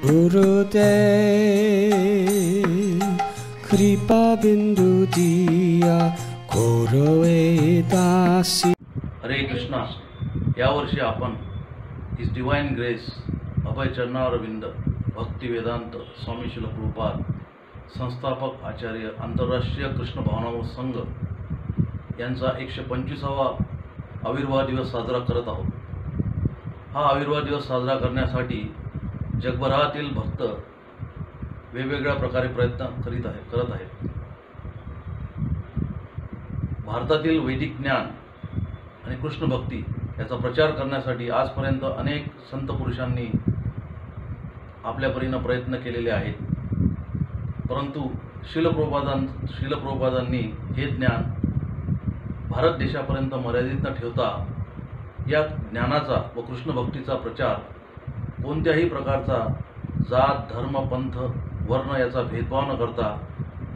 गुरुदेव कृपा बिंदू दिया घोरवे दासी। हरे कृष्णा यावर्षी आपण his divine grace Abhay Charanaravinda Bhakti Vedanta Swami शिल संस्थापक आचार्य आंतरराष्ट्रीय कृष्ण भावनामृत संघ यांचा एकशे पंचवीसावा आविर्भाव दिवस साजरा करत आहोत. हा आविर्भाव दिवस साजरा करण्यासाठी जगभरातील भक्त वेगवेगळ्या प्रकारे प्रयत्न करीत आहे करत आहेत. भारतातील वैदिक ज्ञान आणि कृष्ण भक्ती याचा प्रचार करण्यासाठी आजपर्यंत अनेक संत पुरुषांनी आपल्या परीनं प्रयत्न केलेले आहेत. परंतु शिलप्रपादां शिलप्रभुपादांनी हे ज्ञान भारत देशापर्यंत मर्यादित न ठेवता या ज्ञानाचा व कृष्ण भक्तीचा प्रचार कोणत्याही प्रकारचा जात धर्म पंथ वर्ण याचा भेदभाव न करता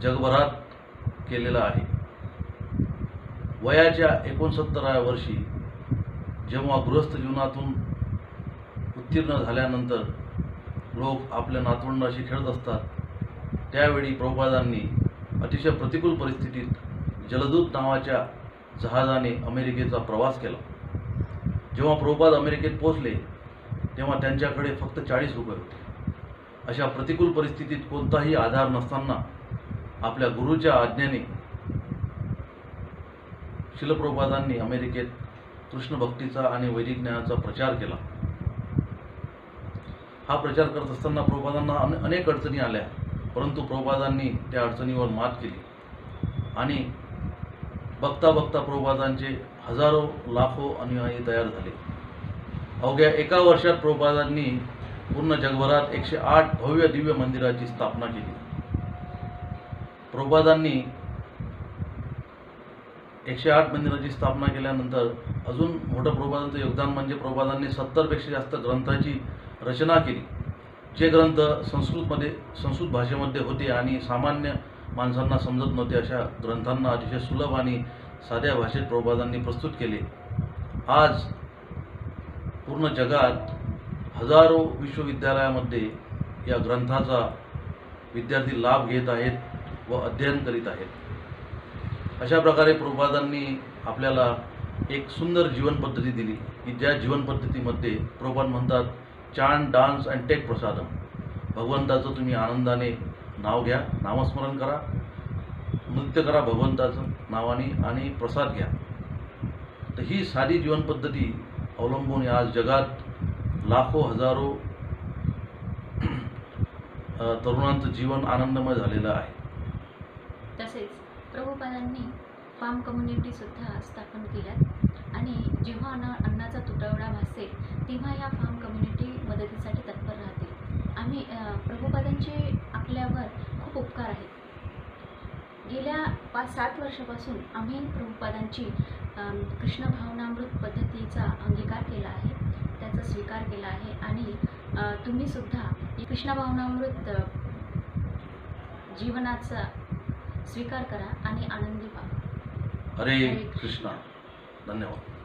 जगभरात केलेला आहे. वयाच्या एकोणसत्तराव्या वर्षी जेव्हा गृहस्थ जीवनातून उत्तीर्ण झाल्यानंतर लोक आपल्या नातवंडाशी खेळत असतात त्यावेळी प्रभुपादांनी अतिशय प्रतिकूल परिस्थितीत जलदूत नावाच्या जहाजाने अमेरिकेचा प्रवास केला. जेव्हा प्रभुपाद अमेरिकेत पोहोचले तेव्हा त्यांच्याकडे फक्त चाळीस रुपये होते. अशा प्रतिकूल परिस्थितीत कोणताही आधार नसताना आपल्या गुरुच्या आज्ञेने शिलप्रभुपादांनी अमेरिकेत कृष्ण भक्तीचा आणि वैदिक ज्ञानाचा प्रचार केला. हा प्रचार करत असताना प्रभुपादांना अनेक अडचणी आल्या. परंतु प्रभुपादांनी त्या अडचणीवर मात केली. आणि बघता बघता प्रभुपादांचे हजारो लाखो अनुयायी तयार झाले. अवघ्या एका वर्षात प्रभुपादांनी पूर्ण जगभरात एकशे आठ भव्य दिव्य मंदिराची स्थापना केली. प्रभुपादांनी एकशे आठ मंदिराची स्थापना केल्यानंतर अजून मोठं प्रभुपादांचं योगदान म्हणजे प्रभुपादांनी सत्तरपेक्षा जास्त ग्रंथाची रचना केली. जे ग्रंथ संस्कृतमध्ये संस्कृत भाषेमध्ये होते आणि सामान्य माणसांना समजत नव्हते अशा ग्रंथांना अतिशय सुलभ आणि साध्या भाषेत प्रभुपादांनी प्रस्तुत केले. आज पूर्ण जगात हजारो विश्वविद्यालयामध्ये या ग्रंथाचा विद्यार्थी लाभ घेत आहेत व अध्ययन करीत आहेत. अशा प्रकारे प्रभुपादांनी आपल्याला एक सुंदर जीवनपद्धती दिली की ज्या जीवनपद्धतीमध्ये प्रभुपाद म्हणतात chant dance and take prasadam. भगवंताचं तुम्ही आनंदाने नाव घ्या नामस्मरण करा नृत्य करा भगवंताचं नावाने आणि प्रसाद घ्या. तर ही साधी जीवनपद्धती अवलंबून आज जगात लाखो हजारो तरुणांचं जीवन आनंदमय झालेलं आहे. तसेच प्रभुपादांनी फार्म कम्युनिटी सुद्धा स्थापन केल्यात. आणि जेव्हा अन्न अन्नाचा तुटवडा भासेल तेव्हा या फार्म कम्युनिटी मदतीसाठी तत्पर राहतील. आम्ही प्रभुपादांचे आपल्यावर खूप उपकार आहेत. गेल्या पाच सात वर्षापासून आम्ही प्रभुपादांची कृष्ण भावनामृत पद्धतीचा अंगीकार केला आहे त्याचा स्वीकार केला आहे आणि अ, तुम्ही सुद्धा कृष्ण भावनामृत जीवनाचा स्वीकार करा आणि आनंदी व्हा. हरे कृष्णा. धन्यवाद.